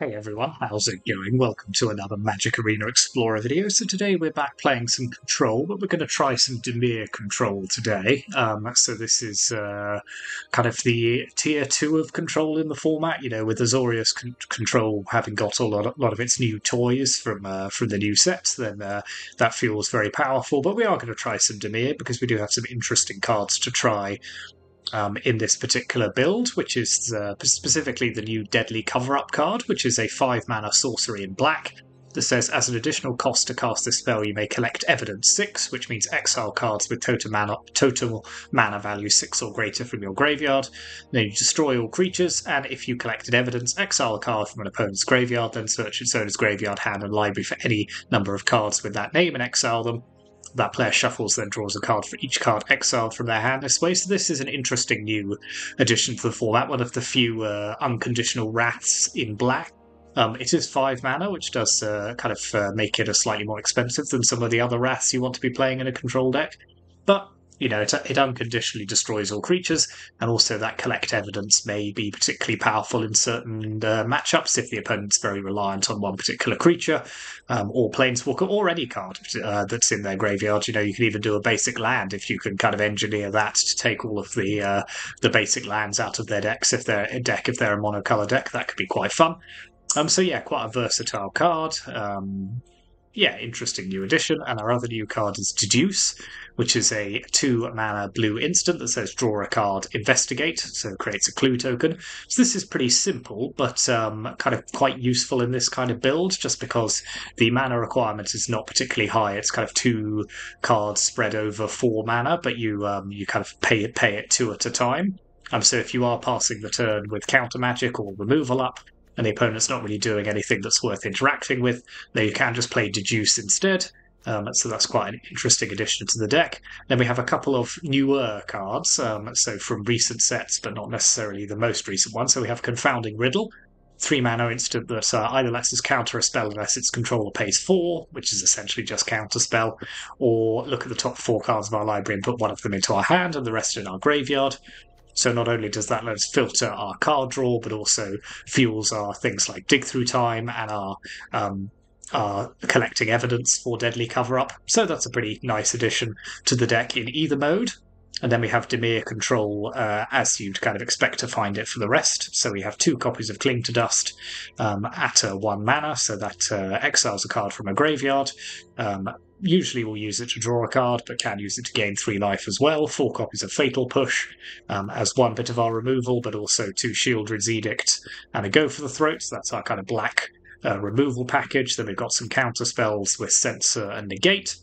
Hey everyone, how's it going? Welcome to another Magic Arena Explorer video. So today we're back playing some Control, but we're going to try some Dimir Control today. Um, so this is uh, kind of the tier 2 of Control in the format, you know, with Azorius con- Control having got a lot, a lot of its new toys from uh, from the new sets, then uh, that feels very powerful. But we are going to try some Dimir because we do have some interesting cards to try um, in this particular build, which is uh, specifically the new Deadly Cover Up card, which is a 5 mana sorcery in black that says as an additional cost to cast this spell, you may collect Evidence 6, which means exile cards with total mana, total mana value 6 or greater from your graveyard. Then you destroy all creatures, and if you collected Evidence, exile a card from an opponent's graveyard, then search its owner's graveyard, hand, and library for any number of cards with that name and exile them that player shuffles, then draws a card for each card exiled from their hand I suppose So this is an interesting new addition to the format. One of the few uh, unconditional wraths in black. Um, it is five mana, which does uh, kind of uh, make it a slightly more expensive than some of the other wraths you want to be playing in a control deck. But you know, it, it unconditionally destroys all creatures, and also that collect evidence may be particularly powerful in certain uh, matchups if the opponent's very reliant on one particular creature, um, or planeswalker, or any card uh, that's in their graveyard. You know, you can even do a basic land if you can kind of engineer that to take all of the uh, the basic lands out of their decks if they're a deck if they're a monocolor deck. That could be quite fun. Um, so yeah, quite a versatile card. Um, yeah, interesting new addition. And our other new card is Deduce, which is a two mana blue instant that says draw a card, investigate, so creates a clue token. So this is pretty simple, but um, kind of quite useful in this kind of build, just because the mana requirement is not particularly high. It's kind of two cards spread over four mana, but you um, you kind of pay it pay it two at a time. Um, so if you are passing the turn with counter magic or removal up, and the opponent's not really doing anything that's worth interacting with, then you can just play Deduce instead. Um, so that's quite an interesting addition to the deck. Then we have a couple of newer cards, um, so from recent sets, but not necessarily the most recent one. So we have Confounding Riddle, three mana instant that uh, either lets us counter a spell unless its controller pays four, which is essentially just counter spell, or look at the top four cards of our library and put one of them into our hand and the rest in our graveyard. So not only does that let us filter our card draw, but also fuels our things like dig through time and our um, are collecting evidence for Deadly Cover Up. So that's a pretty nice addition to the deck in either mode. And then we have Dimir Control uh, as you'd kind of expect to find it for the rest. So we have two copies of Cling to Dust um, at a one mana, so that uh, exiles a card from a graveyard. Um, usually we'll use it to draw a card, but can use it to gain three life as well. Four copies of Fatal Push um, as one bit of our removal, but also two Sheoldred's Edict and a Go for the Throat. So that's our kind of black uh, removal package. Then we've got some counter spells with Censor and Negate.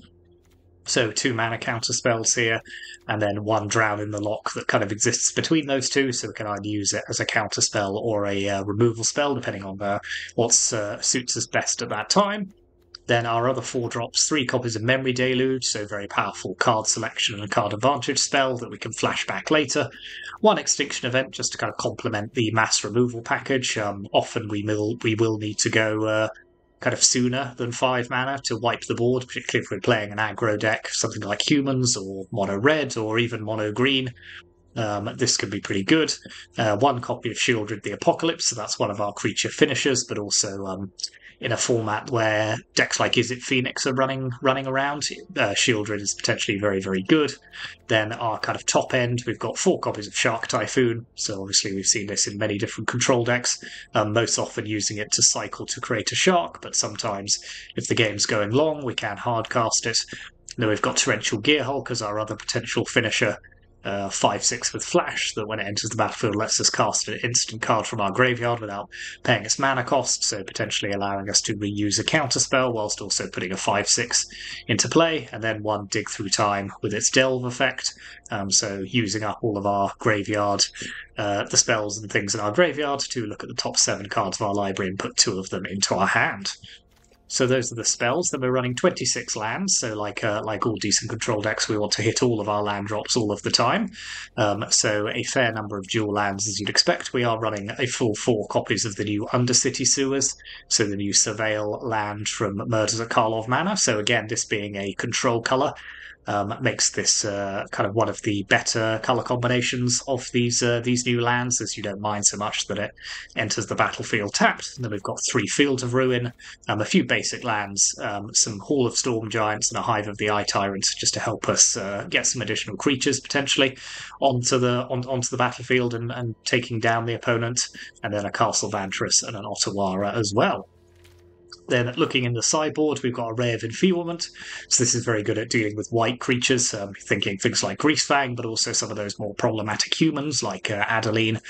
So two mana counter spells here, and then one drown in the loch that kind of exists between those two. So we can either use it as a counter spell or a uh, removal spell, depending on uh, what suits us best at that time. Then our other four drops, three copies of Memory Deluge, so very powerful card selection and a card advantage spell that we can flash back later. One extinction event just to kind of complement the mass removal package. Um, often we will we will need to go uh, kind of sooner than five mana to wipe the board, particularly if we're playing an aggro deck, something like humans or mono red or even mono green. Um, this could be pretty good. Uh, one copy of Sheoldred the Apocalypse, so that's one of our creature finishers, but also um, in a format where decks like Izzet Phoenix are running running around, uh, Sheoldred is potentially very very good. Then our kind of top end, we've got four copies of Shark Typhoon. So obviously we've seen this in many different control decks. Um, most often using it to cycle to create a shark, but sometimes if the game's going long, we can hardcast it. Then we've got Torrential Gearhulk as our other potential finisher uh, 5 6 with Flash that when it enters the battlefield lets us cast an instant card from our graveyard without paying its mana cost, so potentially allowing us to reuse a counter spell whilst also putting a 5 6 into play, and then one Dig Through Time with its Delve effect, um, so using up all of our graveyard, uh, the spells and things in our graveyard to look at the top seven cards of our library and put two of them into our hand. So those are the spells. Then we're running 26 lands. So like uh, like all decent control decks, we want to hit all of our land drops all of the time. Um, so a fair number of dual lands, as you'd expect. We are running a full four copies of the new Undercity Sewers. So the new Surveil land from Murders at Karlov Manor. So again, this being a control color. Um, makes this uh, kind of one of the better color combinations of these uh, these new lands, as you don't mind so much that it enters the battlefield tapped. And then we've got three Fields of Ruin, um, a few basic lands, um, some Hall of Storm Giants, and a Hive of the Eye Tyrants, just to help us uh, get some additional creatures potentially onto the on, onto the battlefield and, and taking down the opponent. And then a Castle Vantress and an Otawara as well. Then looking in the sideboard, we've got a Ray of Enfeeblement. So this is very good at dealing with white creatures, um, thinking things like Greasefang, but also some of those more problematic humans like uh, Adeline,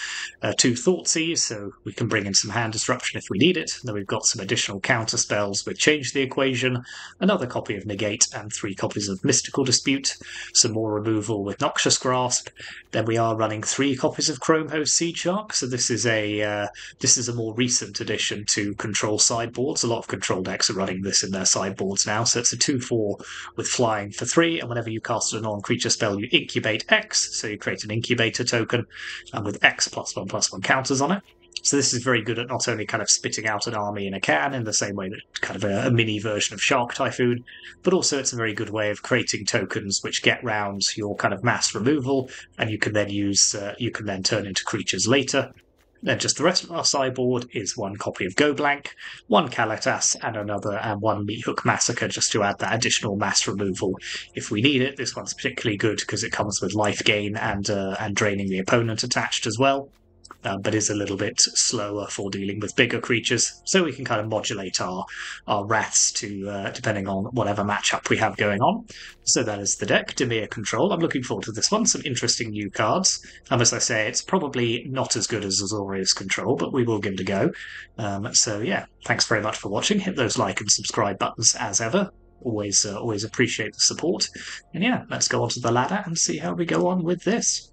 uh, two Thoughtseize, so we can bring in some hand disruption if we need it. then we've got some additional counter spells with Change the Equation, another copy of Negate, and three copies of Mystical Dispute, some more removal with Noxious Grasp. Then we are running three copies of Chromehost Seed Shark, so this is a uh, this is a more recent addition to control sideboards. A lot of control decks are running this in their sideboards now. So it's a 2 4 with flying for 3, and whenever you cast a non creature spell, you incubate X. So you create an incubator token and with X plus 1 plus 1 counters on it. So this is very good at not only kind of spitting out an army in a can in the same way that kind of a, a, mini version of Shark Typhoon, but also it's a very good way of creating tokens which get round your kind of mass removal, and you can then use uh, you can then turn into creatures later. Then just the rest of our sideboard is one copy of Go Blank, one Kalitas, and another, and one Meat Hook Massacre just to add that additional mass removal if we need it. This one's particularly good because it comes with life gain and uh, and draining the opponent attached as well uh, but is a little bit slower for dealing with bigger creatures. So we can kind of modulate our our wraths to uh, depending on whatever matchup we have going on. So that is the deck, Dimir Control. I'm looking forward to this one. Some interesting new cards. And as I say, it's probably not as good as Azorius Control, but we will give it a go. Um, so yeah, thanks very much for watching. Hit those like and subscribe buttons as ever. Always, uh, always appreciate the support. And yeah, let's go onto the ladder and see how we go on with this.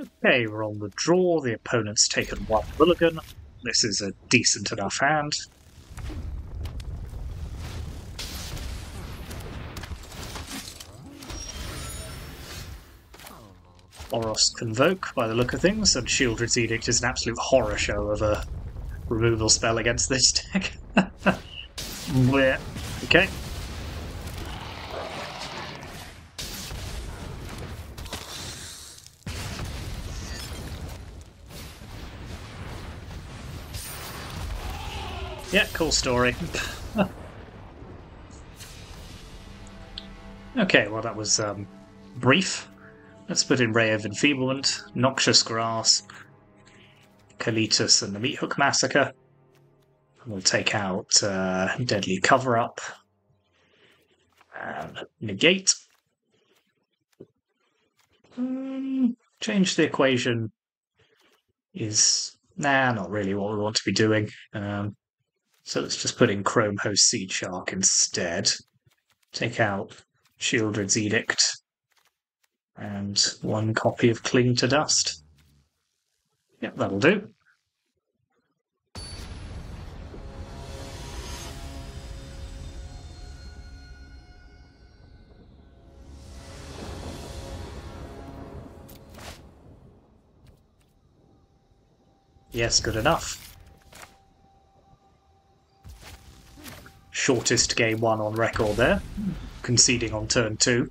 Okay, we're on the draw. The opponent's taken one mulligan. This is a decent enough hand. Boros Convoke, by the look of things, and Sheoldred's Edict is an absolute horror show of a removal spell against this deck. okay, Yeah, cool story. okay, well that was um, brief. Let's put in Ray of Enfeeblement, Noxious Grasp, Kalitas and the Meat Hook Massacre. We'll take out uh, Deadly Cover Up and Negate. Um, change the equation is nah, not really what we want to be doing. Um, so let's just put in Chrome host Seed Shark instead. Take out Sheoldred's Edict and one copy of Cling to Dust. Yep, that'll do. Yes, good enough. Shortest game one on record there, conceding on turn two.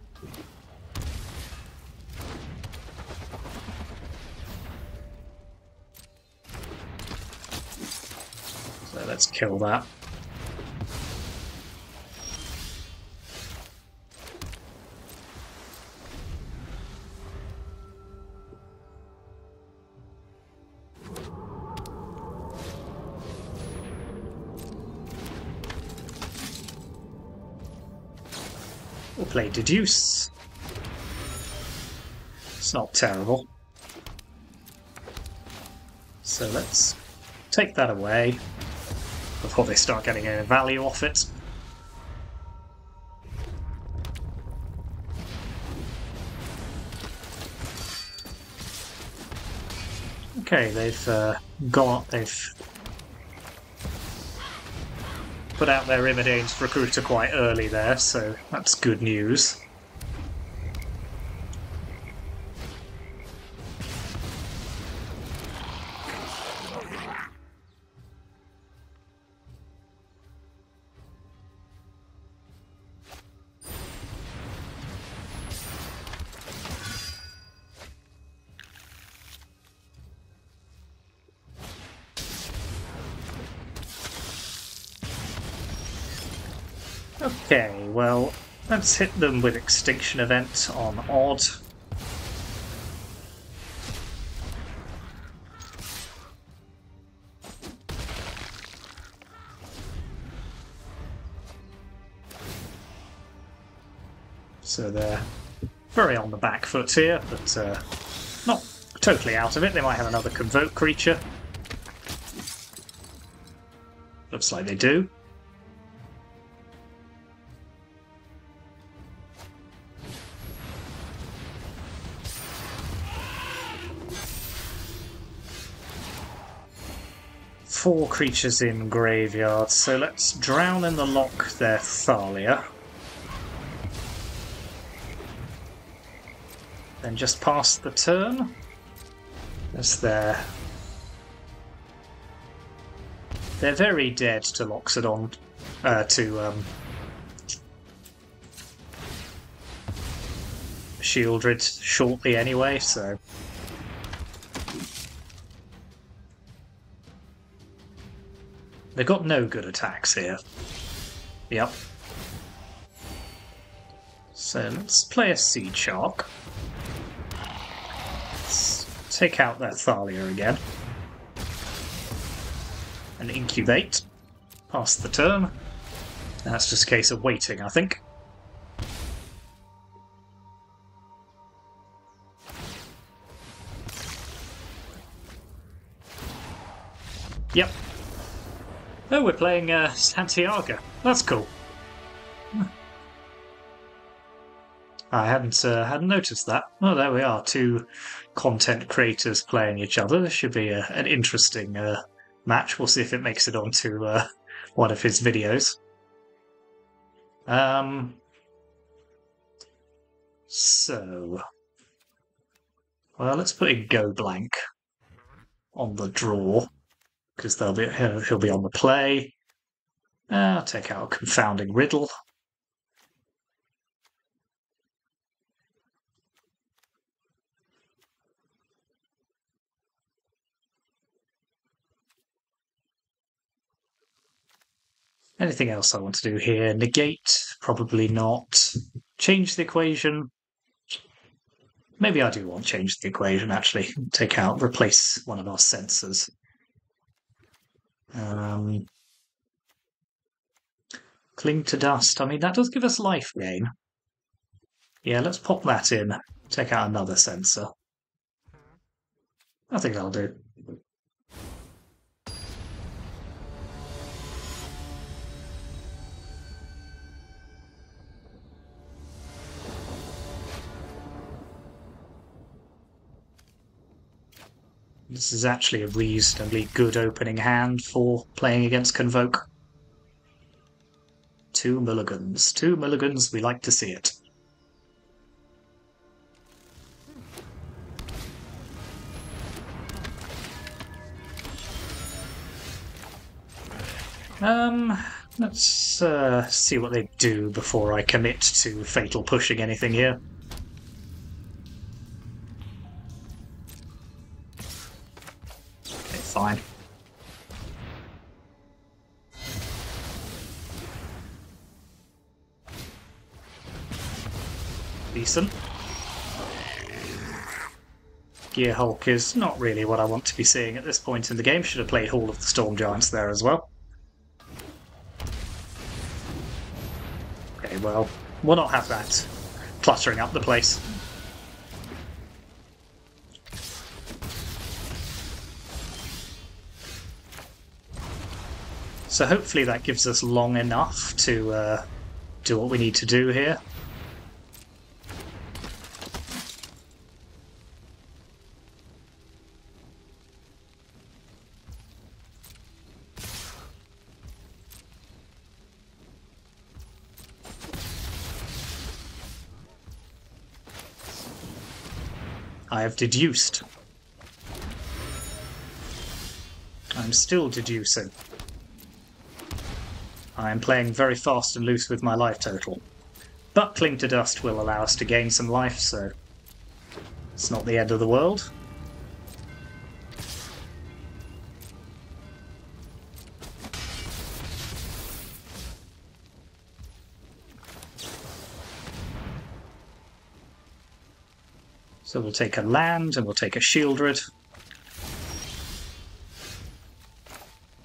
So let's kill that. Play Deduce. It's not terrible. So let's take that away before they start getting any value off it. Okay, they've uh, got, they've put out their Imodane's recruiter quite early there, so that's good news. Okay, well, let's hit them with Extinction Event on Odd. So they're very on the back foot here, but uh, not totally out of it. They might have another Convoke creature. Looks like they do. Creatures in graveyards, so let's drown in the loch their Thalia. Then just pass the turn. As they're they're very dead to Loxodon, uh, to um, Sheoldred shortly anyway, so. They've got no good attacks here. Yep. So let's play a Seed Shark. Let's take out that Thalia again and incubate. Pass the turn. That's just a case of waiting, I think. Oh, we're playing uh, Santyaga. That's cool. I hadn't uh, hadn't noticed that. Oh, there we are. Two content creators playing each other. This should be a, an interesting uh, match. We'll see if it makes it onto uh, one of his videos. Um, so, well, let's put in go blank on the draw because they'll be he'll, he'll be on the play. Uh, I'll take out a confounding riddle. Anything else I want to do here? Negate? Probably not. Change the equation? Maybe I do want to change the equation, actually. Take out, replace one of our Censors. Um, cling to dust. I mean, that does give us life gain. Yeah, let's pop that in. Take out another Censor. I think that'll do. This is actually a reasonably good opening hand for playing against Convoke. Two mulligans. Two mulligans, we like to see it. Um, let's uh, see what they do before I commit to fatal pushing anything here. Fine. Decent. Gear Hulk is not really what I want to be seeing at this point in the game. Should have played Hall of the Storm Giants there as well. Okay, well, we'll not have that cluttering up the place. So hopefully that gives us long enough to uh, do what we need to do here. I have deduced. I'm still deducing. I am playing very fast and loose with my life total. Buckling to dust will allow us to gain some life, so it's not the end of the world. So we'll take a land and we'll take a Sheoldred.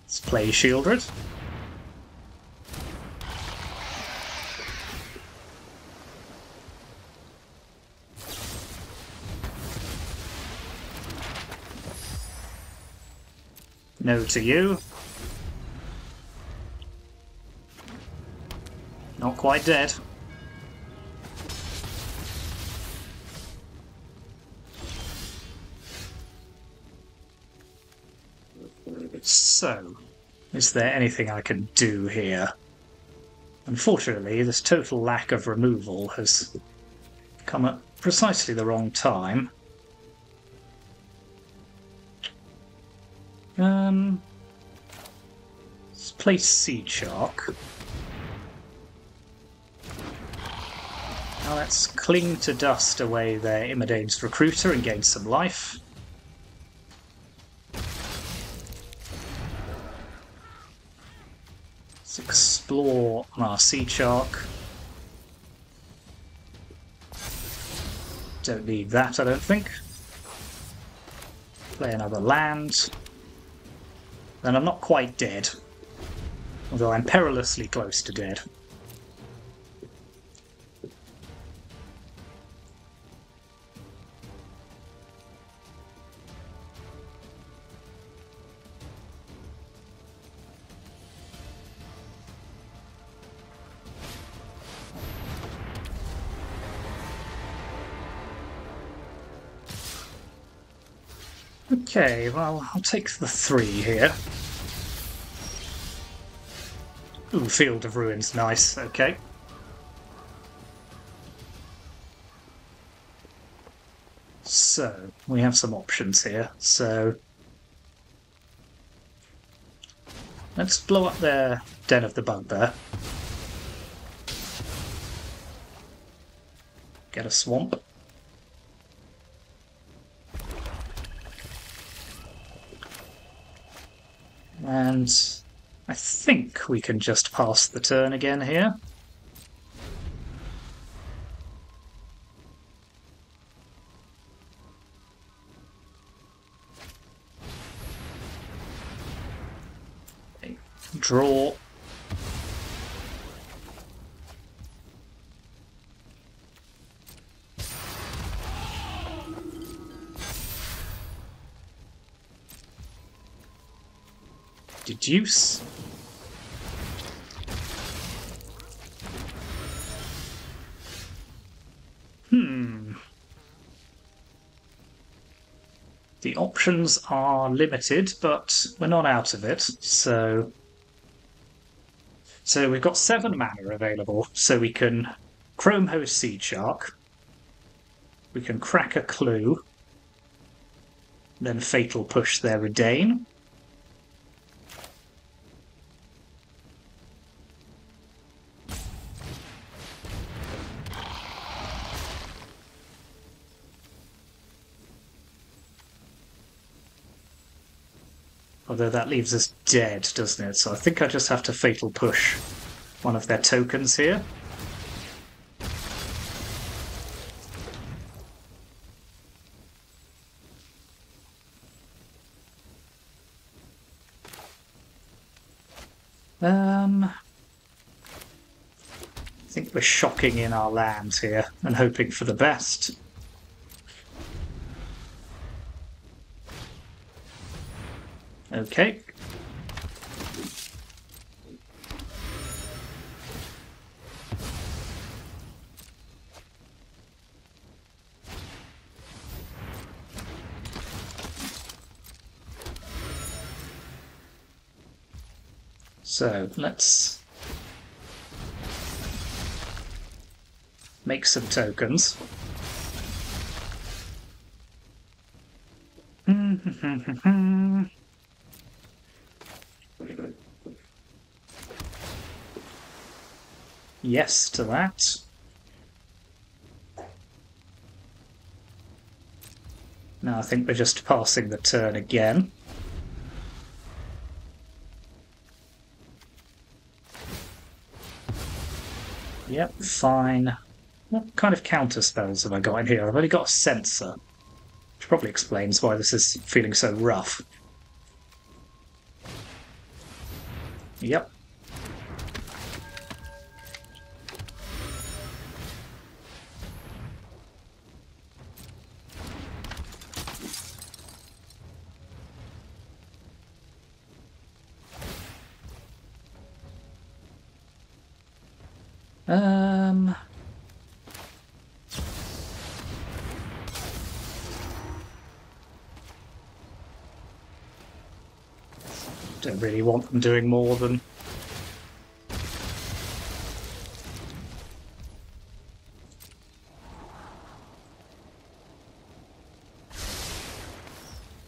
Let's play Sheoldred. No to you. Not quite dead. So, is there anything I can do here? Unfortunately, this total lack of removal has come at precisely the wrong time. Um, let's play Seed Shark. Now let's cling to dust away their Imodane's recruiter and gain some life. Let's explore on our Seed Shark. Don't need that, I don't think. Play another land. Then I'm not quite dead. Although I'm perilously close to dead. Okay, well, I'll take the three here. Ooh, Field of Ruins, nice, okay. So, we have some options here, so... Let's blow up their Den of the Bugbear. Get a swamp. And I think we can just pass the turn again here. Deduce. Hmm. The options are limited, but we're not out of it, so... So we've got seven mana available, so we can Chrome Host Seed Shark, we can crack a clue, then Fatal Push their Redain, Although that leaves us dead, doesn't it? So I think I just have to Fatal Push one of their tokens here. Um, I think we're shocking in our lands here and hoping for the best. Okay. So let's make some tokens. yes to that. Now I think we're just passing the turn again. Yep, fine. What kind of counter spells have I got in here? I've only got a Censor. Which probably explains why this is feeling so rough. Yep. Really want them doing more than...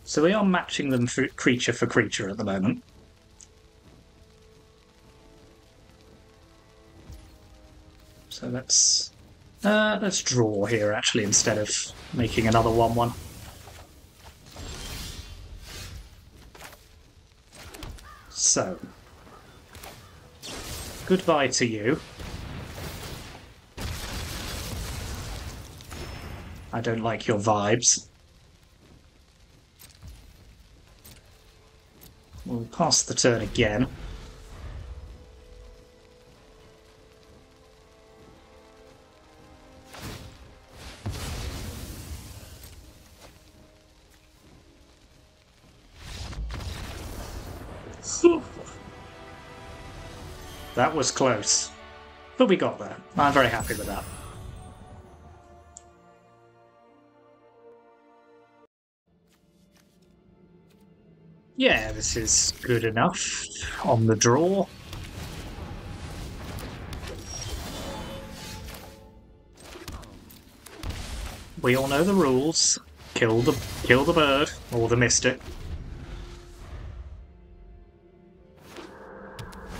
So we are matching them for creature for creature at the moment. So let's uh, let's draw here actually instead of making another one one. So goodbye to you. I don't like your vibes. We'll pass the turn again. Was close. But we got there. I'm very happy with that. Yeah, this is good enough on the draw. We all know the rules. Kill the kill the bird or the mystic.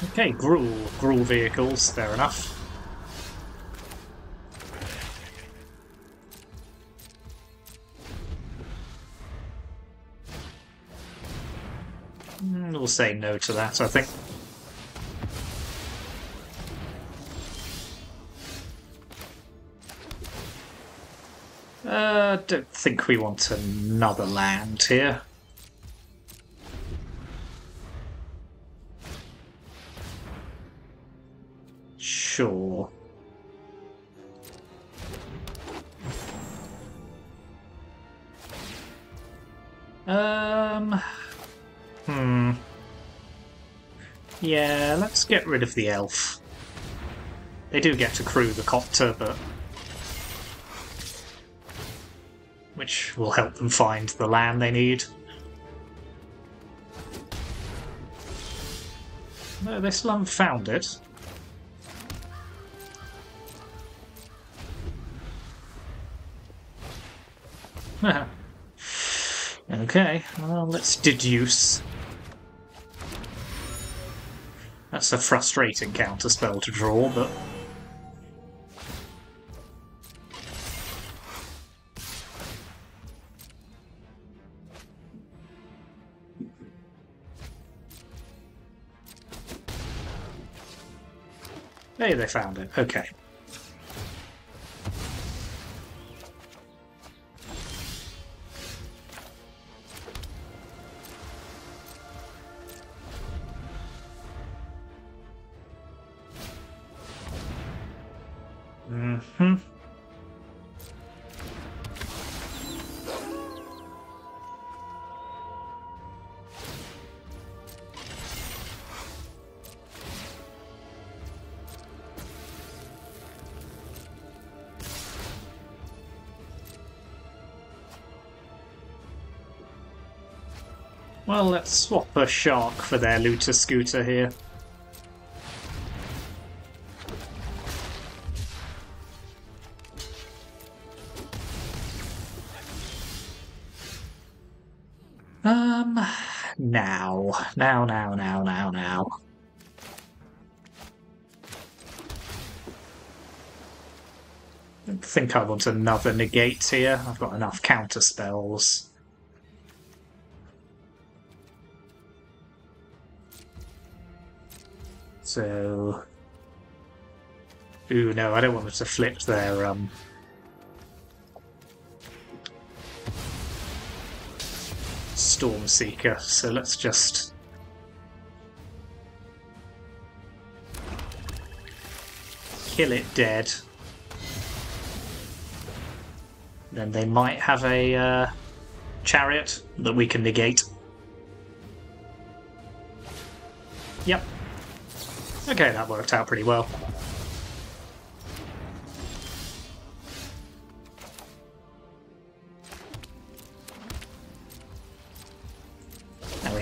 Okay, gruel, Gruul vehicles, fair enough. Hmm, we'll say no to that, I think. Uh, don't think we want another land here. Sure. Um... Hmm. Yeah, let's get rid of the elf. They do get to crew the copter, but... Which will help them find the land they need. No, still haven't found it. okay, well, let's deduce. That's a frustrating counter spell to draw, but... Hey, they found it. Okay. Mm-hmm. Well, let's swap a shark for their looter scooter here. Um, now, now, now, now, now, now. I think I want another negate here. I've got enough counter spells. So Ooh, no, I don't want them to flip their um, Storm Seeker, so let's just kill it dead. Then they might have a uh, chariot that we can negate. Yep. Okay, that worked out pretty well.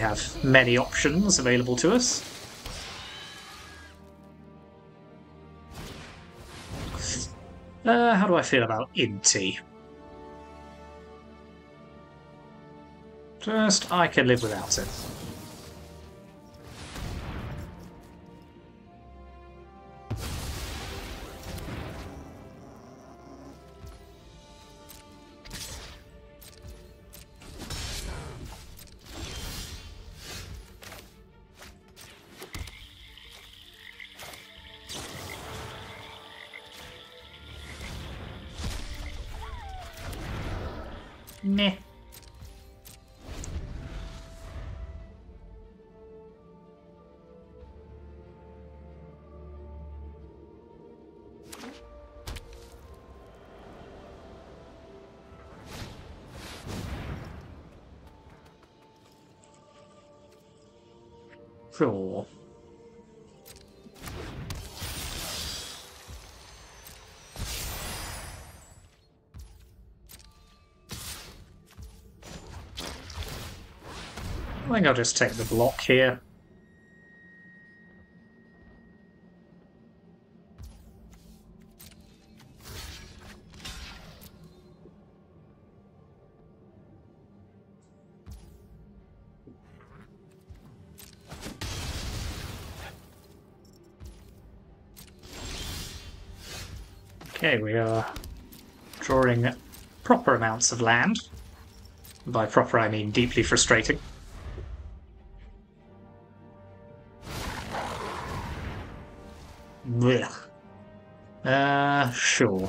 Have many options available to us. Uh, how do I feel about Inti? Just, I can live without it. I think I'll just take the block here. Okay, we are drawing proper amounts of land. By proper, I mean deeply frustrating. Blech. Uh, sure.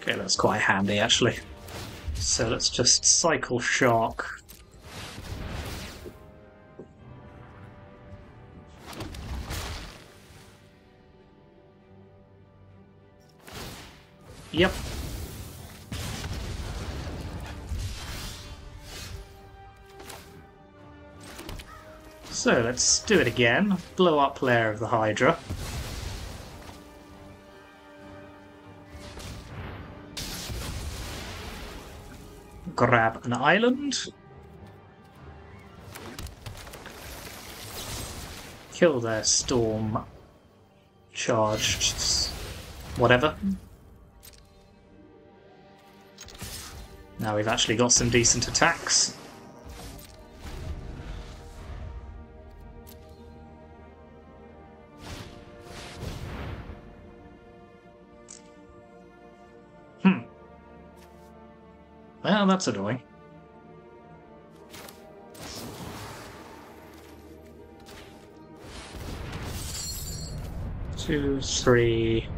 Okay, that's quite handy actually. So let's just cycle Shark. So let's do it again. Blow up Lair of the Hydra. Grab an island. Kill their storm charged whatever. Now we've actually got some decent attacks. Well, that's annoying. Two, three,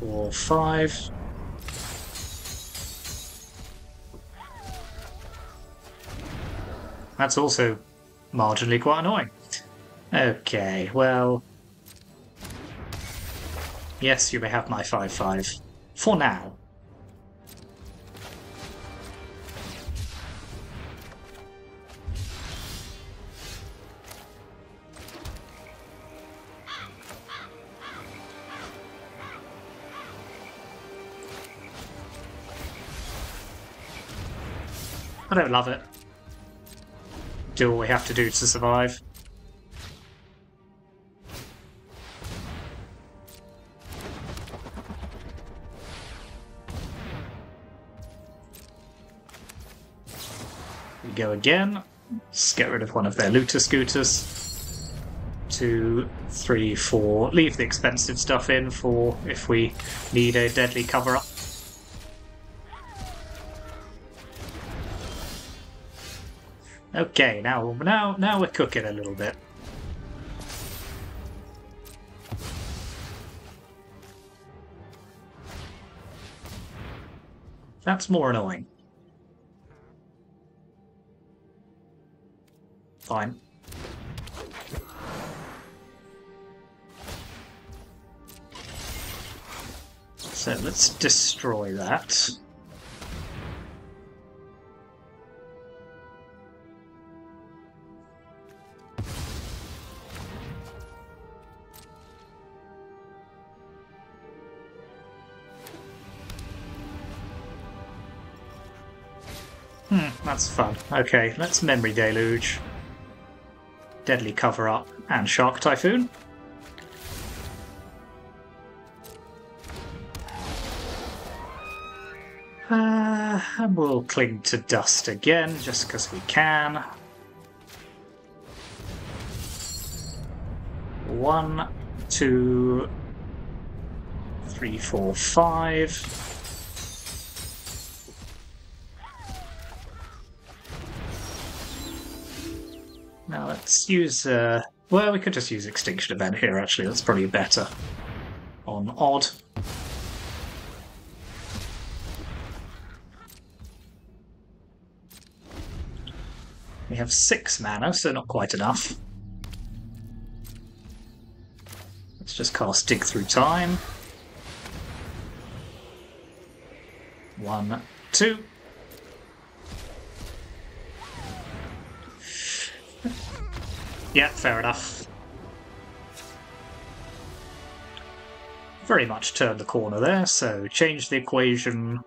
four, five. That's also marginally quite annoying. Okay, well... Yes, you may have my 5-5. For now. I don't love it. Do what we have to do to survive. We go again. Let's get rid of one of their looter scooters. Two, three, four. Leave the expensive stuff in for if we need a deadly cover-up. Okay, now now now we're cooking a little bit. That's more annoying. Fine. So let's destroy that. Okay, let's Memory Deluge. Devious Cover Up and Shark Typhoon. Uh, and we'll cling to dust again, just because we can. One, two, three, four, five. Let's use, uh, well, we could just use Extinction Event here, actually. That's probably better. On Odd. We have six mana, so not quite enough. Let's just cast Dig Through Time. One, two. Yeah, fair enough. Very much turned the corner there, so change the equation.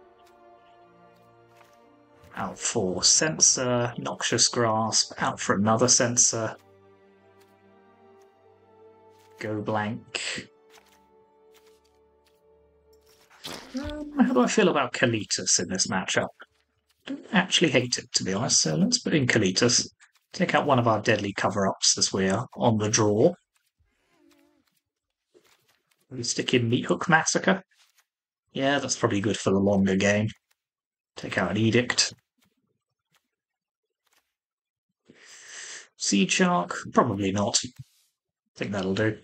Out for Censor, Noxious Grasp, out for another Censor. Go blank. Um, how do I feel about Kalitas in this matchup? Don't actually hate it, to be honest, so let's put in Kalitas. Take out one of our Devious Cover-Ups as we're on the draw. We stick in Meathook Massacre. Yeah, that's probably good for the longer game. Take out an Edict. Seed Shark? Probably not. I think that'll do.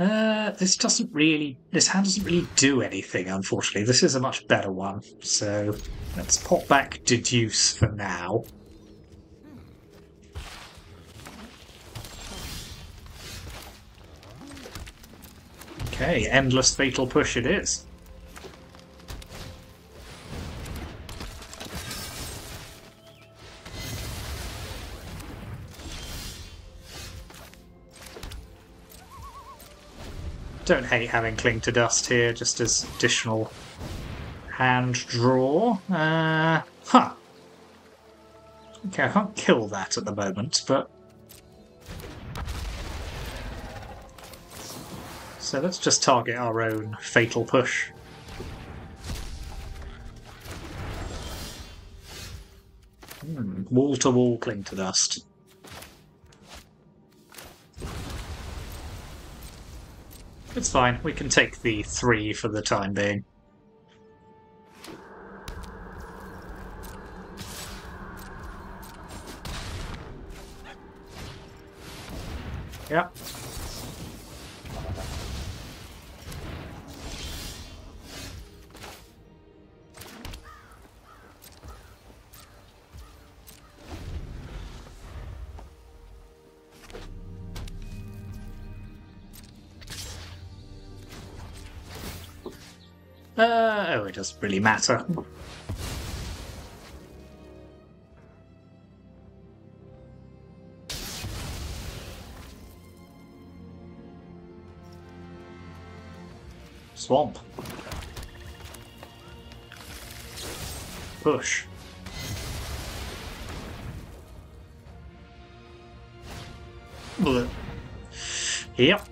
Uh, this doesn't really, this hand doesn't really do anything, unfortunately. This is a much better one, so let's pop back Deduce for now. Okay, Endless Fatal Push it is. Don't hate having Cling to Dust here, just as additional hand draw. Uh, huh. Okay, I can't kill that at the moment, but... So let's just target our own Fatal Push. Hmm, wall to wall Cling to Dust. It's fine. We can take the three for the time being. Yep. Uh, oh, it doesn't really matter. Swamp. Push. Yep.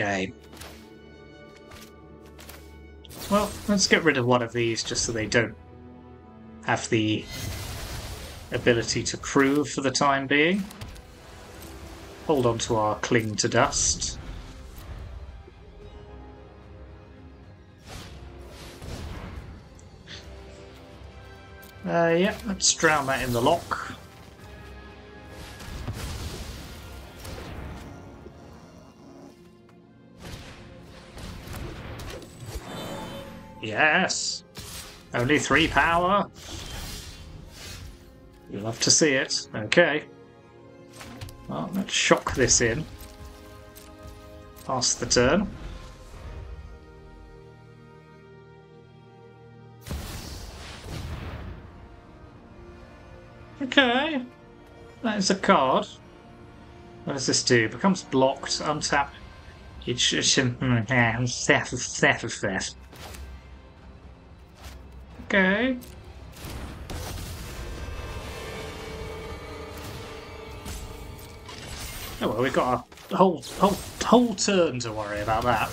Okay. Well, let's get rid of one of these just so they don't have the ability to prove for the time being. Hold on to our cling to dust. Uh, yeah, let's drown that in the loch. Yes! Only three power! You love to see it. Okay. Well, let's shock this in. Pass the turn. Okay. That is a card. What does this do? Becomes blocked, untap. It should. Okay. Oh well, we've got a whole whole whole turn to worry about that.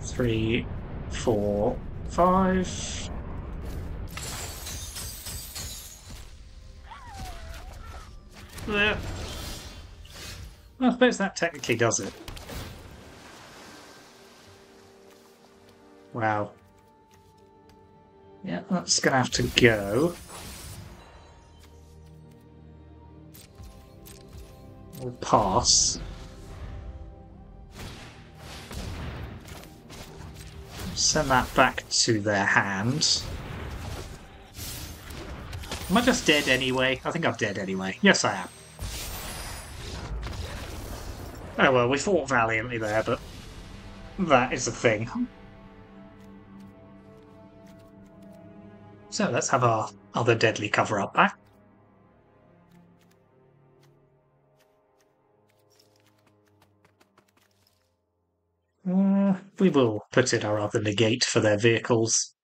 Three, four, five. There. I suppose that technically does it. Wow. Yeah, that's going to have to go. We'll pass. Send that back to their hand. Am I just dead anyway? I think I'm dead anyway. Yes, I am. Oh well, we fought valiantly there, but that is the thing. So let's have our other Devious Cover-Up back. Uh, we will put in our other negate for their vehicles.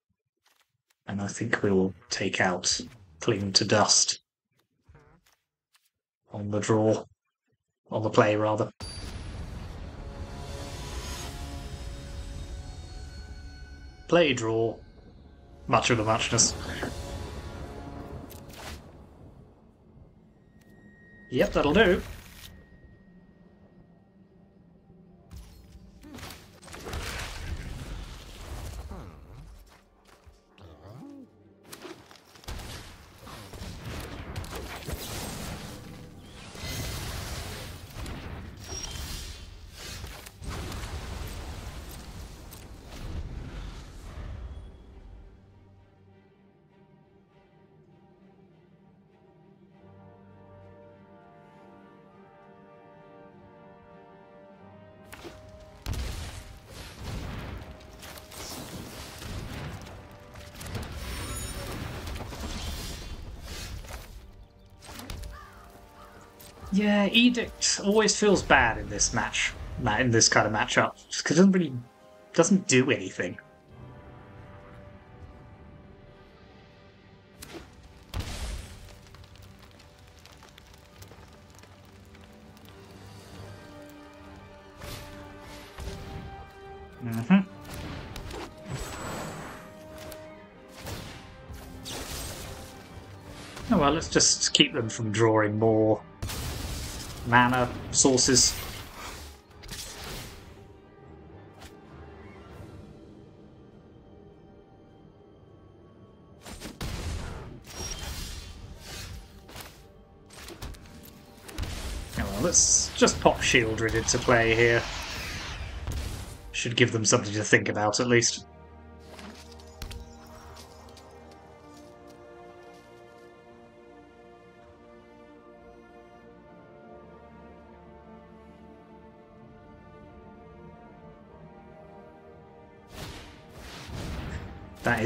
And I think we will take out Cling to Dust on the draw. On the play, rather. Play draw. Much of the muchness. Yep, that'll do. Edict always feels bad in this match, in this kind of matchup, because it doesn't really doesn't do anything. Mm-hmm. Oh well, let's just keep them from drawing more mana sources. Let's just pop Sheoldred into play here. Should give them something to think about at least.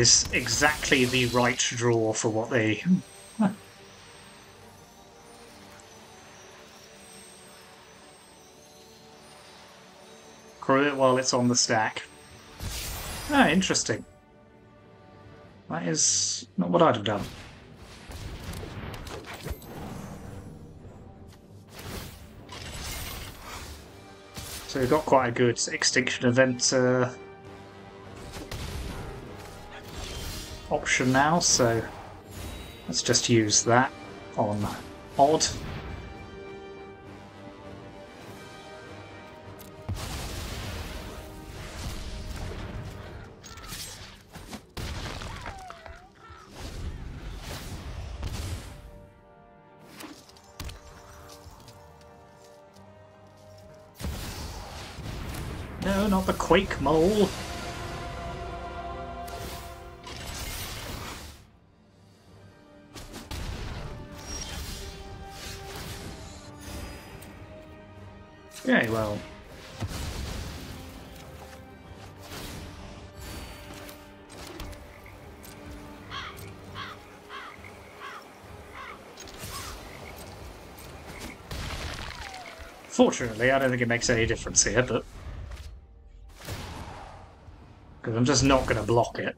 Is exactly the right draw for what they... Crew it while it's on the stack. Ah, interesting. That is not what I'd have done. So we've got quite a good extinction event uh, option now, so let's just use that on odd. No, not the Quake Mole. Well. Fortunately, I don't think it makes any difference here, but... Because I'm just not going to block it.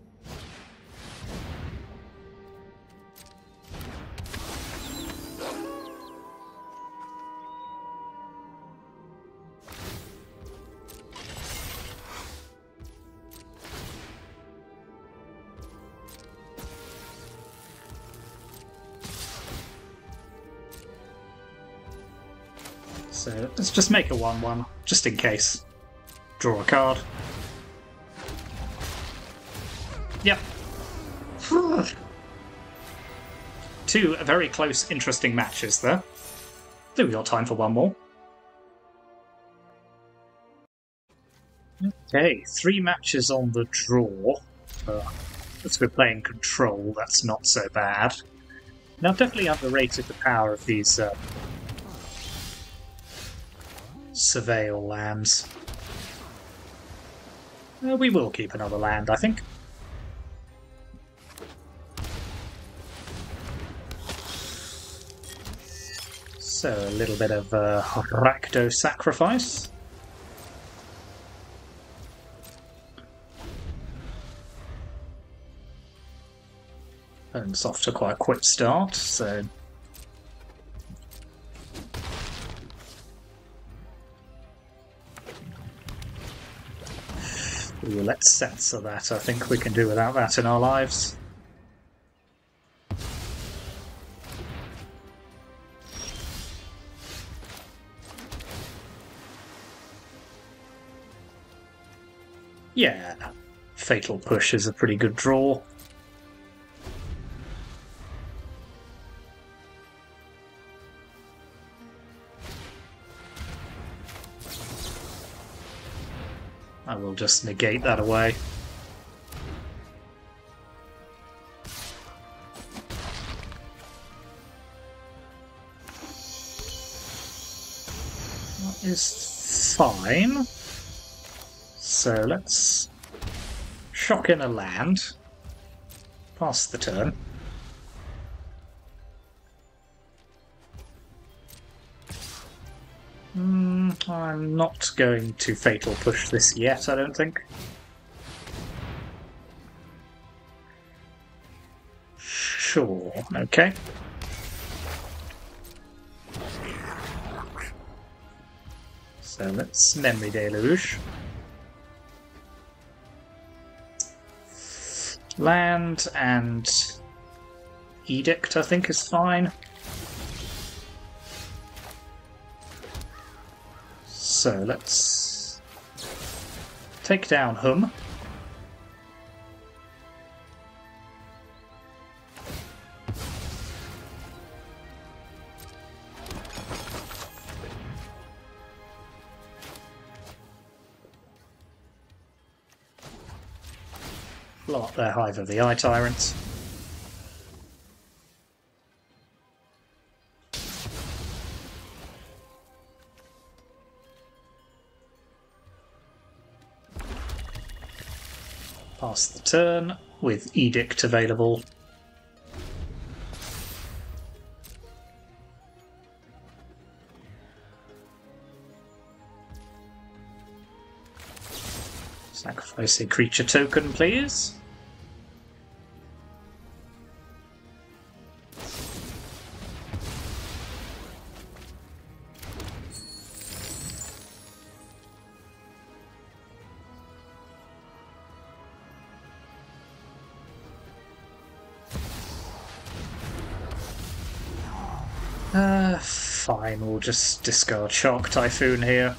So let's just make a 1-1, just in case. Draw a card. Yep. Two very close, interesting matches there. Think we got time for one more. Okay, three matches on the draw. Uh, as we're playing control, that's not so bad. Now, I've definitely underrated the power of these uh, surveil lands. Uh, we will keep another land, I think. So a little bit of uh, Rakdos sacrifice. And it's off to quite a quick start, so Ooh, let's censor that. I think we can do without that in our lives. Yeah, Fatal Push is a pretty good draw. Will just negate that away. That is fine. So let's shock in a land. Pass the turn. Mm, I'm not going to fatal push this yet, I don't think. Sure, okay. So let's Memory Deluge. Land and Edict, I think, is fine. So let's take down Hum. Blow up their Hive of the Eye Tyrants. Pass the turn with Edict available. I say creature token, please. Just discard Shark Typhoon here.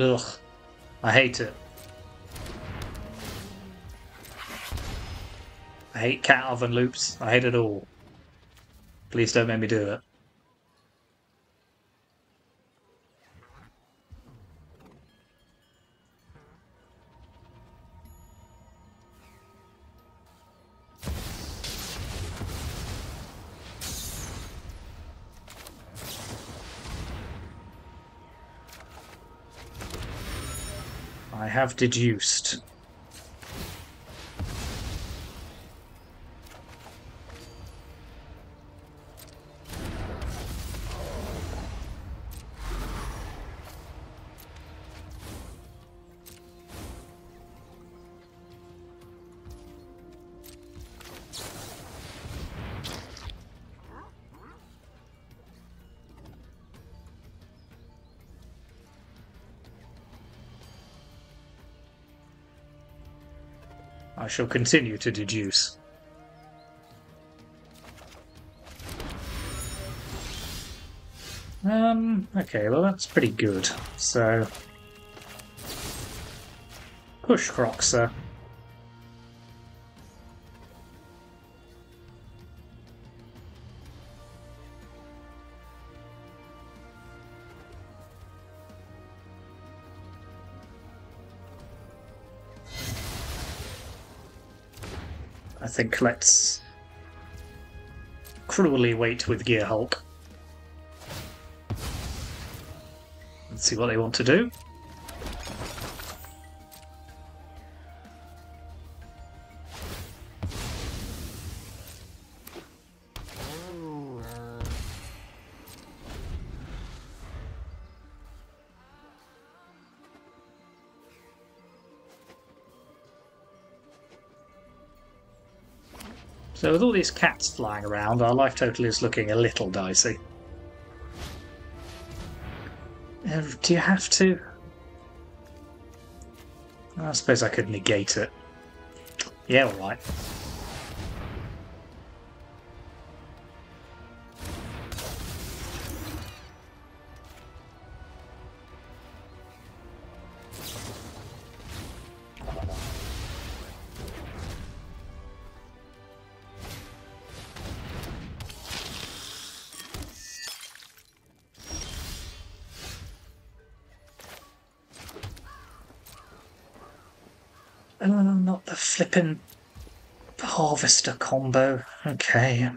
Ugh, I hate it. I hate cat oven loops. I hate it all. Please don't make me do it. I have deduced. I shall continue to deduce. Um, okay, well that's pretty good. So... Push Kroxa. Think let's cruelly wait with Gearhulk. Let's see what they want to do. With all these cats flying around, our life total is looking a little dicey. Uh, do you have to? I suppose I could negate it. Yeah, alright. Combo. Okay.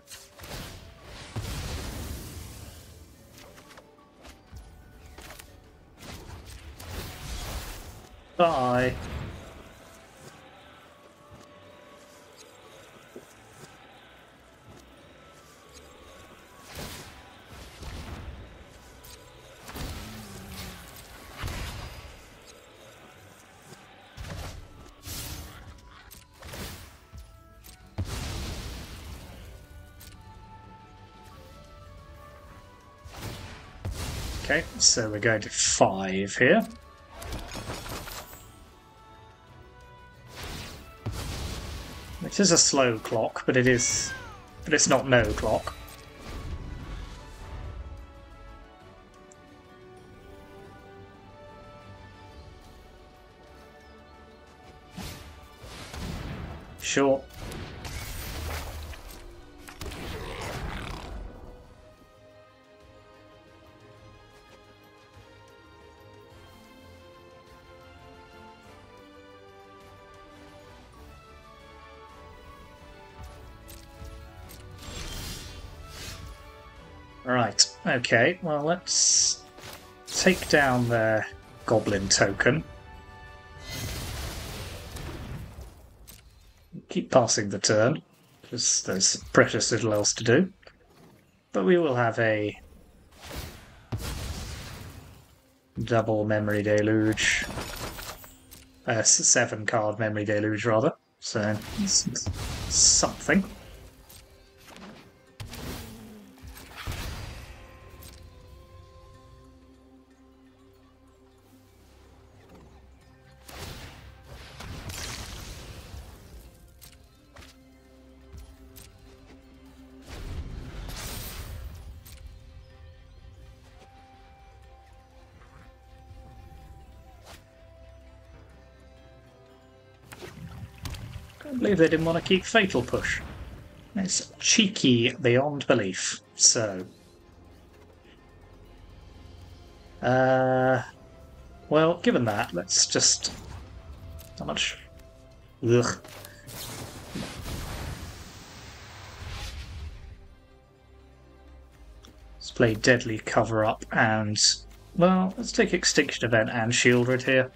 Okay, so we're going to five here. Which is a slow clock, but it is but it's not no clock. Okay, well let's take down their goblin token. Keep passing the turn, because there's precious little else to do. But we will have a double memory deluge. Uh, seven card memory deluge, rather. So, something. They didn't want to keep Fatal Push. It's cheeky beyond belief. So. Uh, well, given that, let's just. How much? Ugh. Let's play Devious Cover Up and. Well, let's take Extinction Event and Sheoldred here.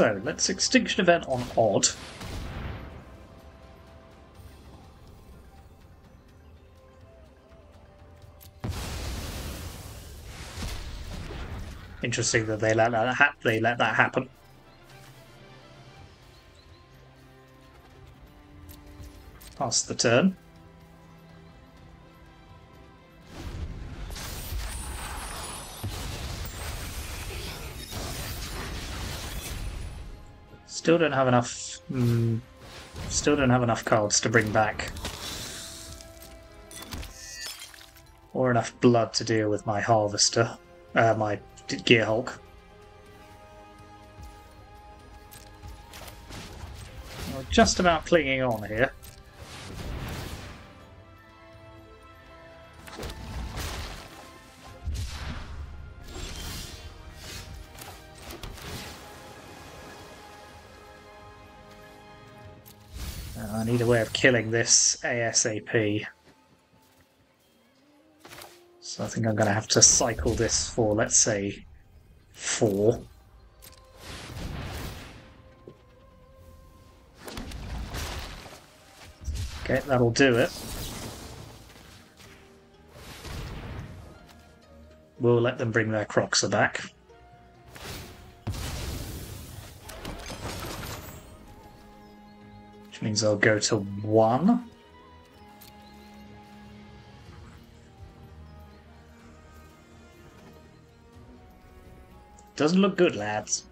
So, let's extinction event on odd. Interesting that they let that ha they let that happen. Pass the turn. Still don't have enough. Mm, still don't have enough cards to bring back. Or enough blood to deal with my Harvester. Uh, my Gearhulk. Just about clinging on here. Killing this ASAP. So I think I'm going to have to cycle this for, let's say, four. Okay, that'll do it. We'll let them bring their Kroxa back. Means I'll go to one. Doesn't look good, lads.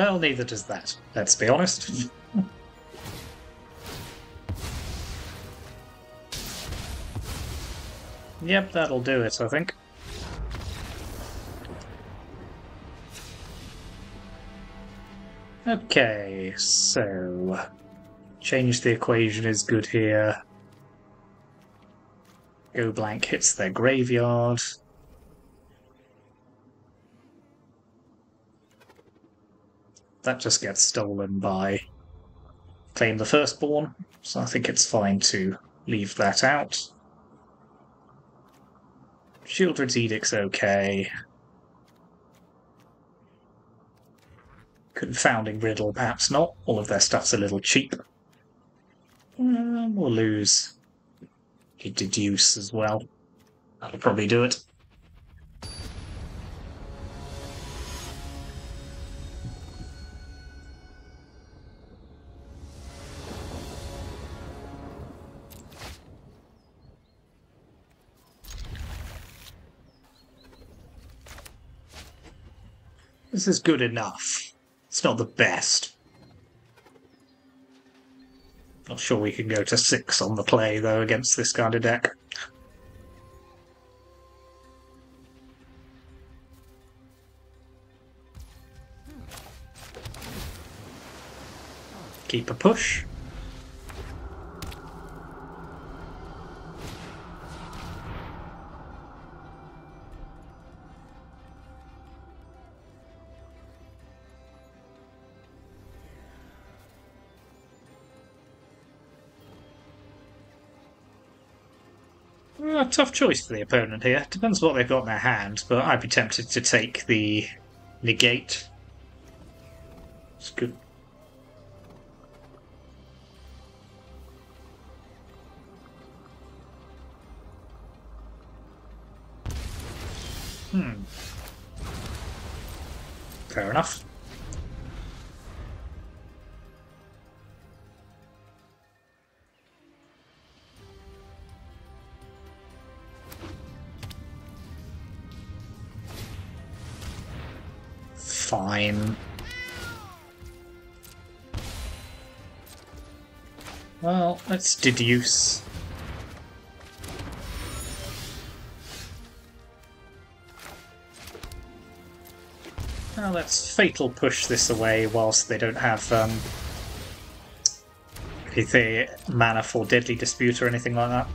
Well, neither does that, let's be honest. yep, that'll do it, I think. Okay, so... Change the equation is good here. Go blank hits their graveyard. That just gets stolen by Claim the Firstborn, so I think it's fine to leave that out. Sheoldred's Edict's okay. Confounding riddle, perhaps not. All of their stuff's a little cheap. Um, we'll lose. Deduce as well. That'll probably do it. This is good enough. It's not the best. Not sure we can go to six on the play, though, against this kind of deck. Keep a push. Uh, tough choice for the opponent here. Depends what they've got in their hand, but I'd be tempted to take the negate. It's good. Hmm. Fair enough. Fine. Well, let's deduce. Now let's fatal push this away whilst they don't have um, the mana for Deadly Dispute or anything like that.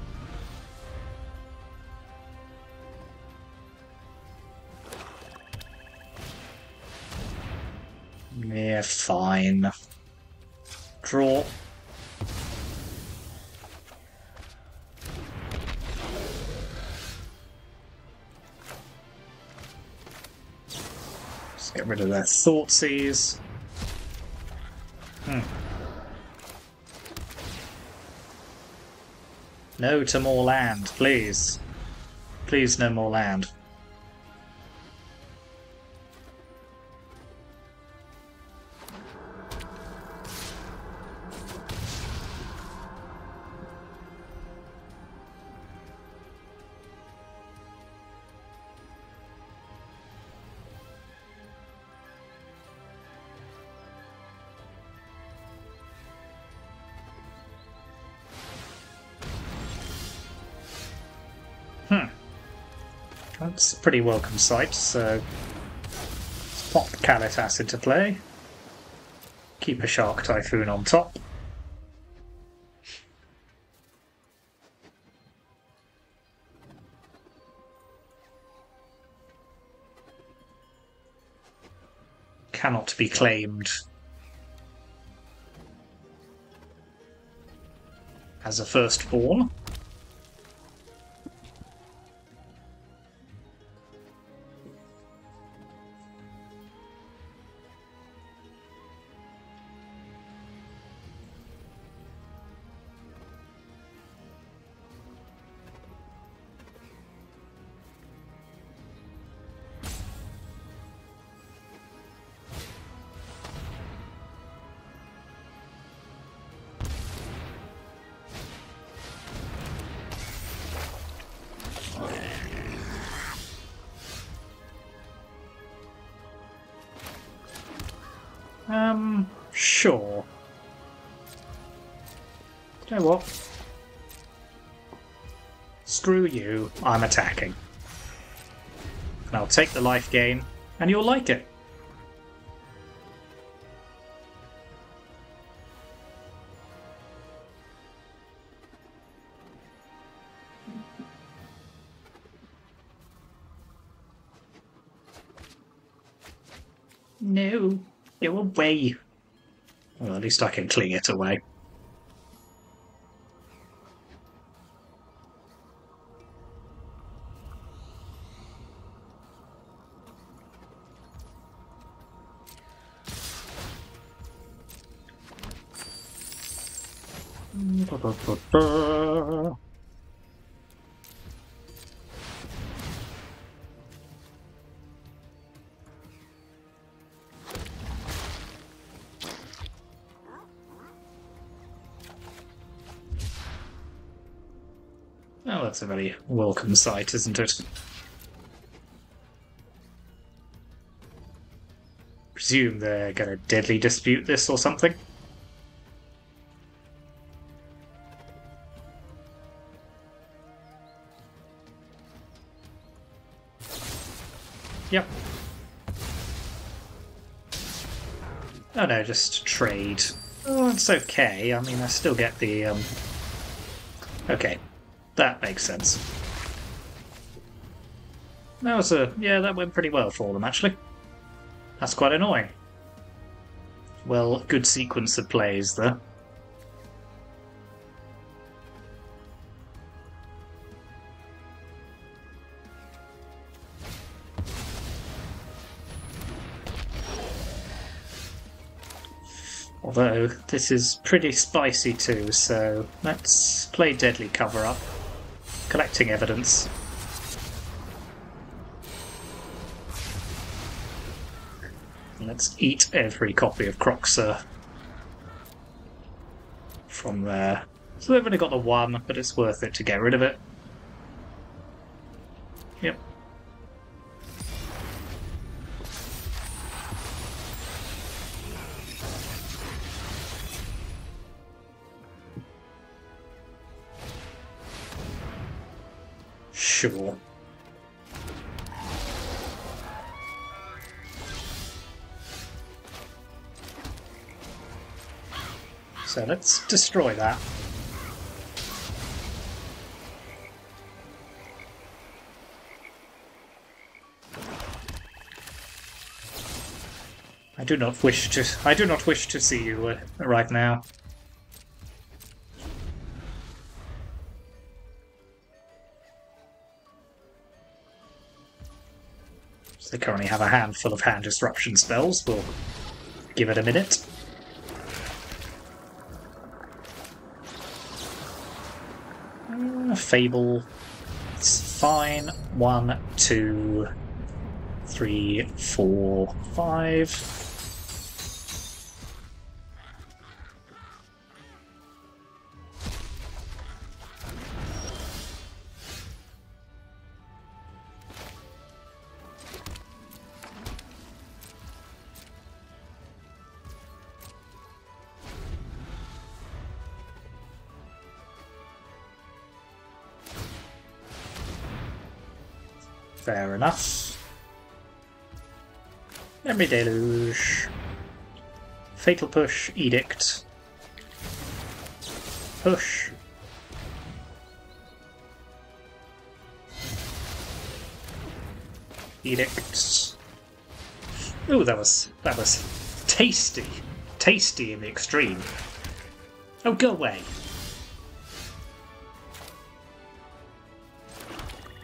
Rid of. Hmm. No to more land, please. Please, no more land. That's a pretty welcome sight, so let's pop Kalitas into play. Keep a Shark Typhoon on top. Cannot be claimed as a firstborn. Um, sure. You know what? Screw you, I'm attacking. And I'll take the life gain, and you'll like it. Away. Well, at least I can cling it away. Welcome sight, isn't it? Presume they're gonna deadly dispute this or something. Yep. Oh no, just trade. Oh, it's okay. I mean, I still get the, um... Okay, that makes sense. That was a... yeah, that went pretty well for them, actually. That's quite annoying. Well, good sequence of plays there. Although, this is pretty spicy too, so let's play Deadly Cover Up. Collecting evidence. Let's eat every copy of Kroxa from there. So they've only got the one, but it's worth it to get rid of it. Yep. Sure. So let's destroy that. I do not wish to. I do not wish to see you uh, right now. So they currently have a handful of hand disruption spells. We'll give it a minute. Fable. It's fine. One, two, three, four, five. Enough. Memory Deluge. Fatal Push, Edict. Push. Edict. Ooh, that was that was tasty. Tasty in the extreme. Oh, go away.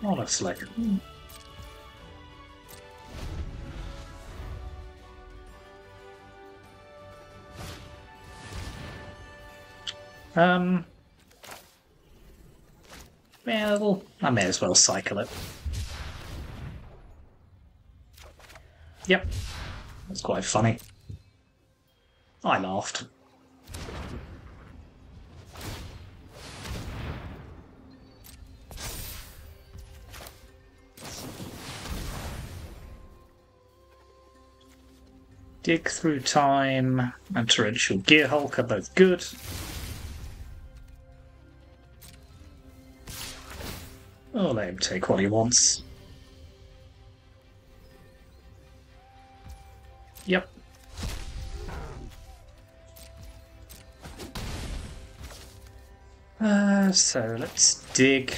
Honestly. Um. Well, I may as well cycle it. Yep. That's quite funny. I laughed. Dig Through Time and Torrential Gearhulk are both good. Oh, let him take what he wants. Yep. Uh, so let's dig.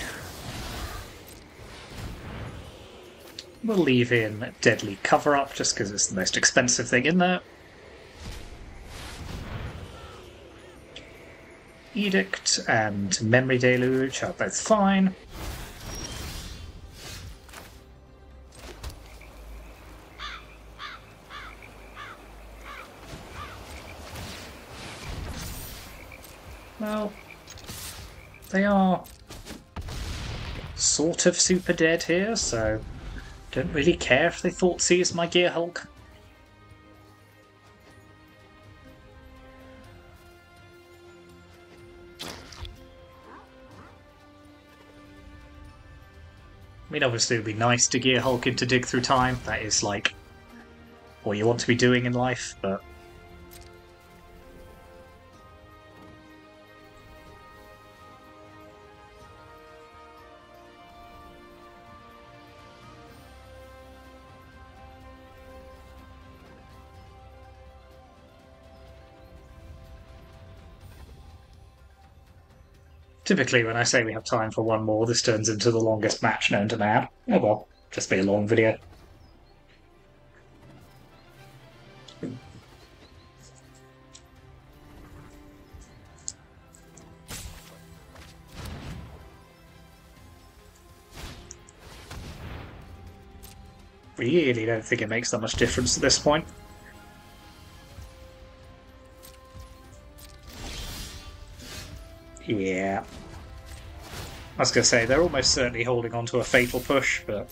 We'll leave in Deadly Cover Up just because it's the most expensive thing in there. Edict and Memory Deluge are both fine. They are sort of super dead here, so don't really care if they Thoughtseize my Gearhulk. I mean, obviously, it would be nice to Gearhulk into Dig Through Time. That is, like, what you want to be doing in life, but Typically, when I say we have time for one more, this turns into the longest match known to man. Oh well, just be a long video. Really don't think it makes that much difference at this point. Yeah. I was going to say, they're almost certainly holding on to a fatal push, but...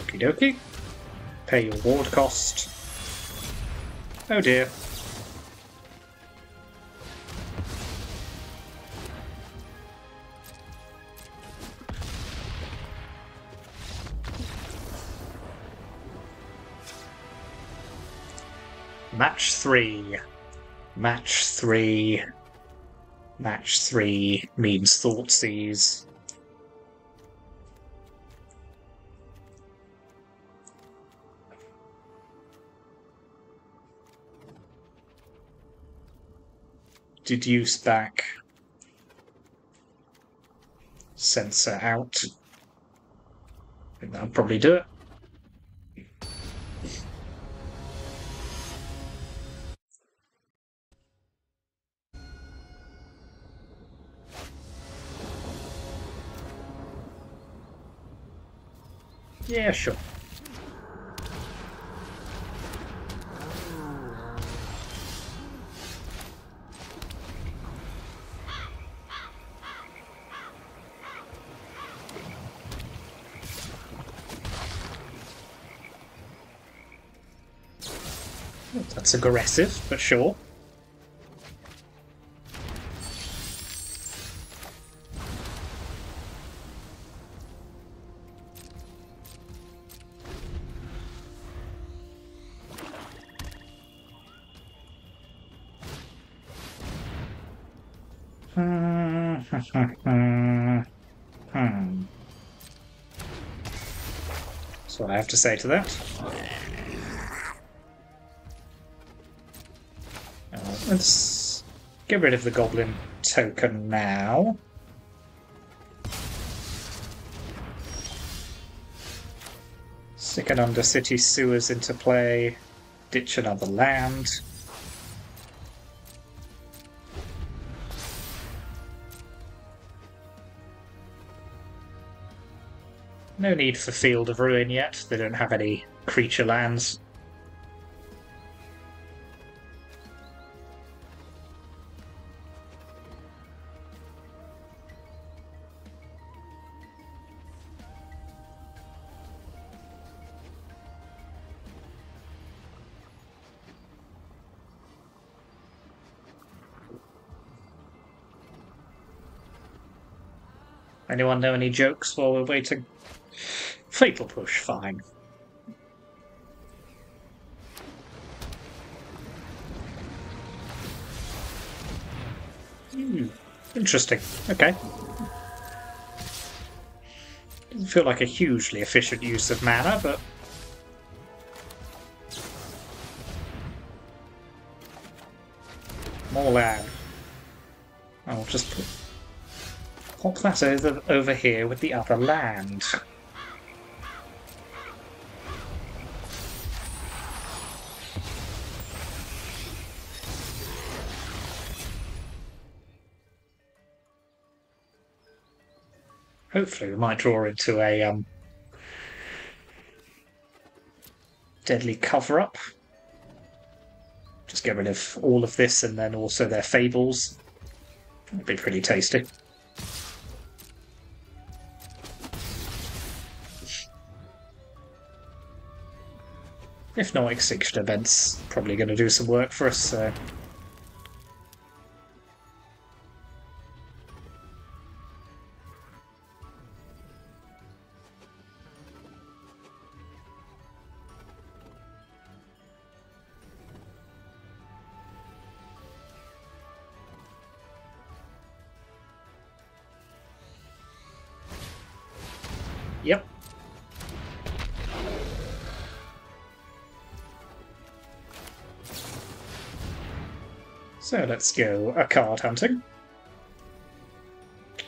Okie dokie. Pay your ward cost. Oh dear. Three. Match three. Match three means Thoughtseize. Deduce back. Censor out. I think that'll probably do it. Yeah, sure. That's aggressive, but sure. I have to say to that. Uh, let's get rid of the goblin token now. Stick an Undercity sewers into play, ditch another land. No need for Field of Ruin yet, they don't have any creature lands. Anyone know any jokes while we're waiting? Fatal push, fine. Hmm, interesting. Okay. Doesn't feel like a hugely efficient use of mana, but... More land. I'll just put... pop that over, over here with the other land. Hopefully, we might draw into a um, deadly cover up. Just get rid of all of this and then also their fables. It'd be pretty tasty. If not, Extinction Event's probably going to do some work for us, so... let's go a card hunting.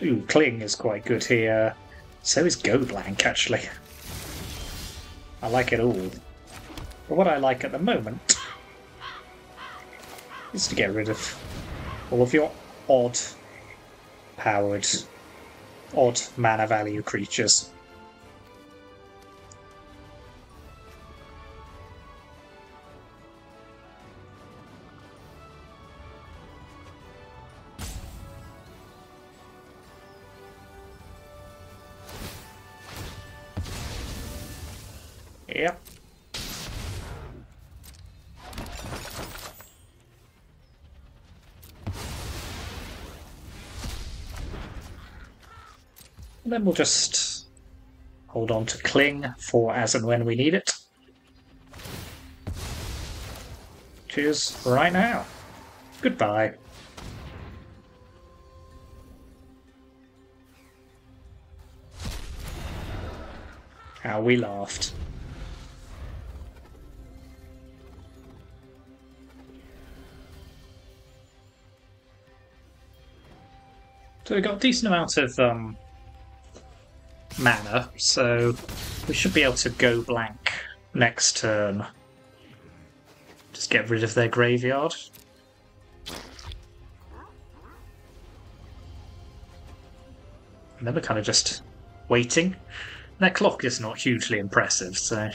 Ooh, Cling is quite good here. So is Go Blank, actually. I like it all. But what I like at the moment is to get rid of all of your odd powered, odd mana value creatures. Then we'll just hold on to Cling for as and when we need it. Cheers right now. Goodbye. How we laughed. So we've got a decent amount of um, mana, so we should be able to go blank next turn. Just get rid of their graveyard. And then we're kind of just waiting. Their clock is not hugely impressive, so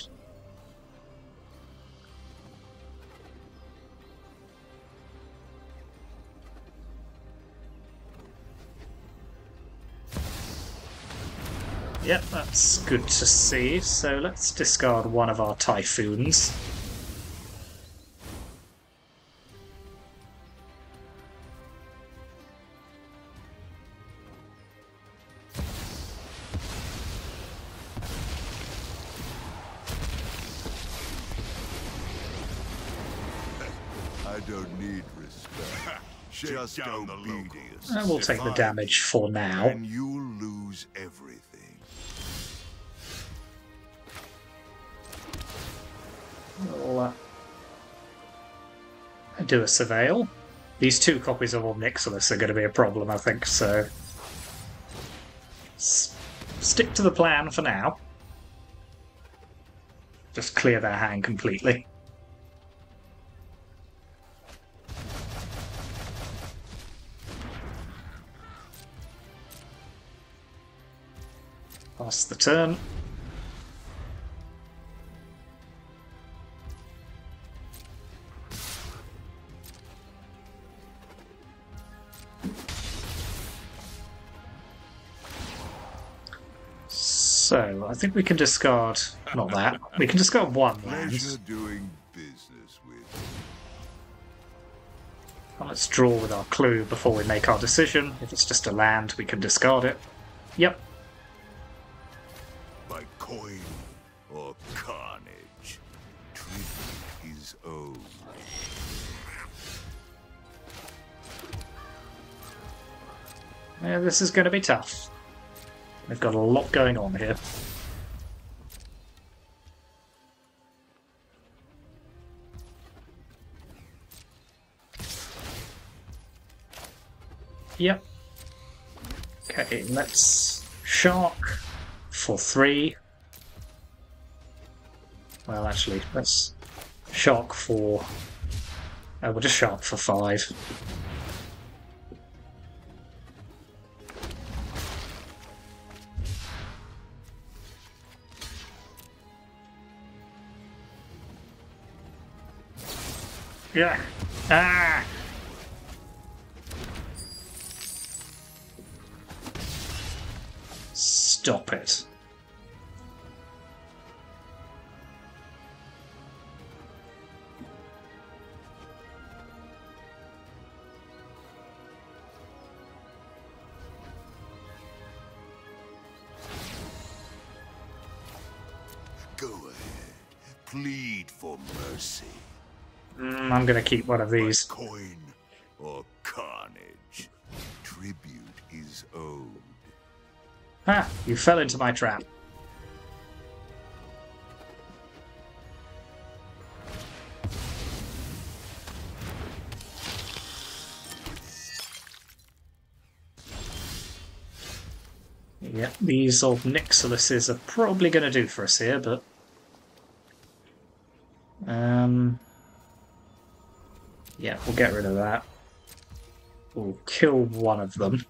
Yep, that's good to see. So let's discard one of our Typhoons. I don't need respect. Just down the obedience. And we'll take the damage for now. And you'll lose everything. We'll uh, do a surveil. These two copies of Ob Nixilis are going to be a problem, I think, so... S stick to the plan for now. Just clear their hand completely. Pass the turn. I think we can discard... Not that. We can discard one land. Pleasure doing business with. Well, let's draw with our clue before we make our decision. If it's just a land, we can discard it. Yep. By coin or carnage. Tribute is owed. Yeah, this is going to be tough. We've got a lot going on here. Yep. Okay, let's shark for three. Well, actually, let's shark for. Oh, we'll just shark for five. Yeah. Ah! Stop it. Go ahead. Plead for mercy. Mm, I'm going to keep one of these. Coin or carnage. Tribute is owed. Ah, you fell into my trap. Yeah, these Ob Nixilises are probably going to do for us here, but... Um... Yeah, we'll get rid of that. We'll kill one of them.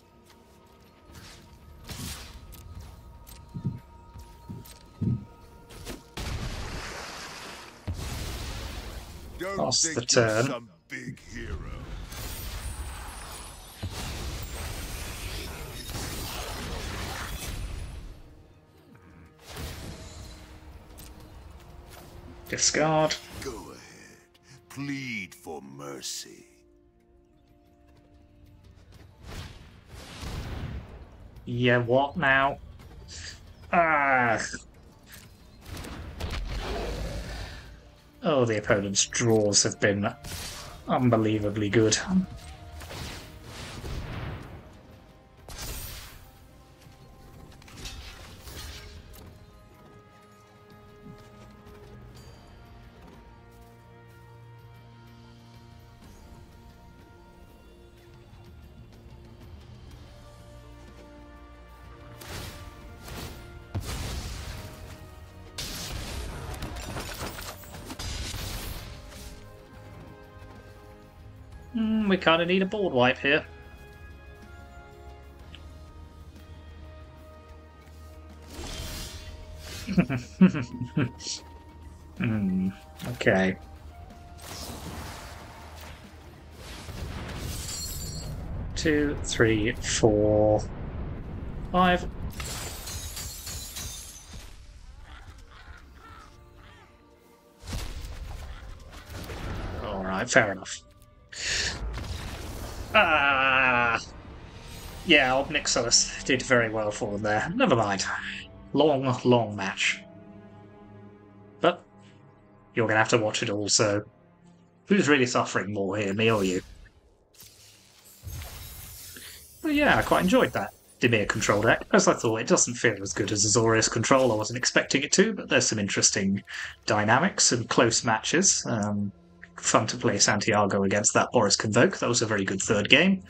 Think the turn. some big hero. Discard. Go ahead. Plead for mercy. Yeah, what now? Ah. Oh, the opponent's draws have been unbelievably good. Um, kind of need a board wipe here. Hmm. Okay. Two, three, four, five. All right, fair enough. Ah, yeah, Ob Nixilis did very well for them there. Never mind. Long, long match. But you're going to have to watch it all, so who's really suffering more here, me or you? But yeah, I quite enjoyed that Dimir control deck. As I thought, it doesn't feel as good as Azorius control. I wasn't expecting it to, but there's some interesting dynamics and close matches. Um, fun to play Santyaga against that Boros Convoke. That was a very good third game.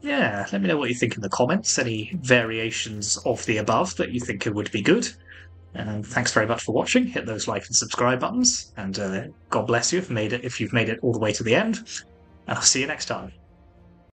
Yeah, let me know what you think in the comments. Any variations of the above that you think would be good. And thanks very much for watching. Hit those like and subscribe buttons, and uh, God bless you if made it if you've made it all the way to the end. And I'll see you next time.